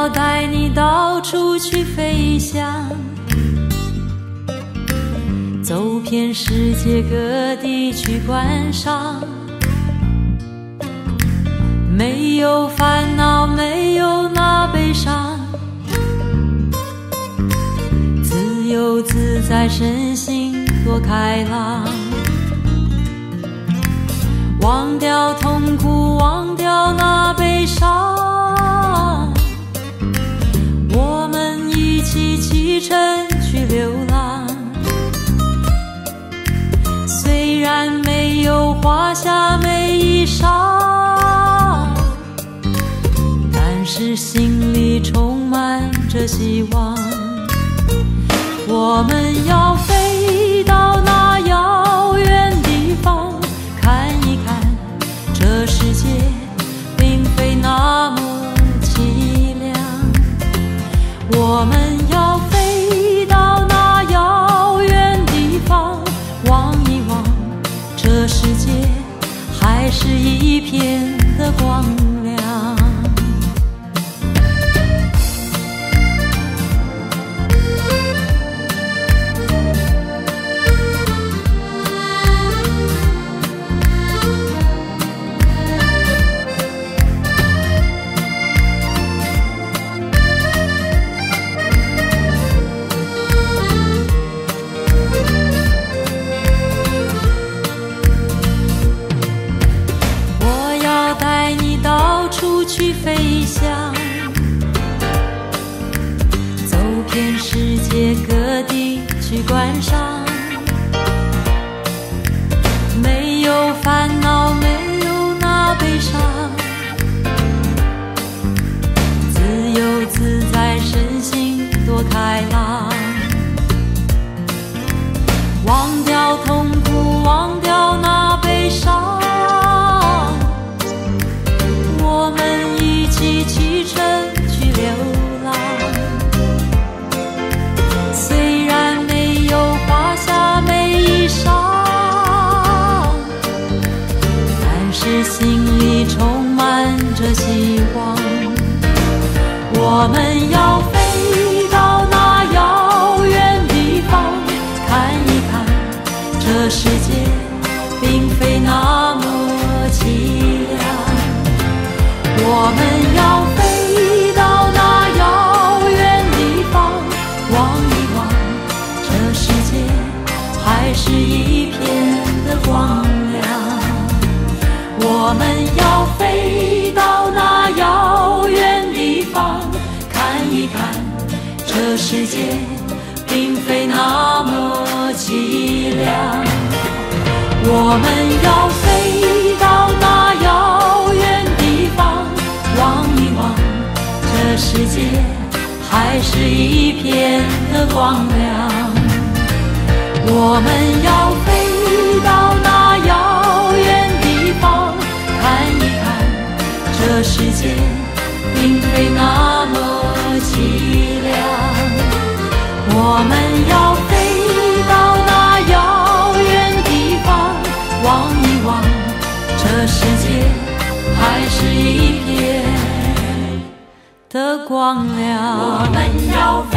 要带你到处去飞翔，走遍世界各地去观赏。没有烦恼，没有那悲伤，自由自在，身心多开朗。忘掉痛苦，启程去流浪。虽然没有华厦美衣裳，但是心里充满着希望。我们要是一片的光去观赏。没有烦恼，没有那悲伤，自由自在，身心多开朗。我们要飞到那遥远地方，看一看这世界并非那么凄凉。我们要飞到那遥远地方，望一望这世界还是一片的光亮。我们要飞世界并非那么凄凉。我们要飞到那遥远地方，望一望这世界还是一片的光亮。我们要飞到我们要飞到那遥远地方，望一望这世界还是一片的光亮。我们要飞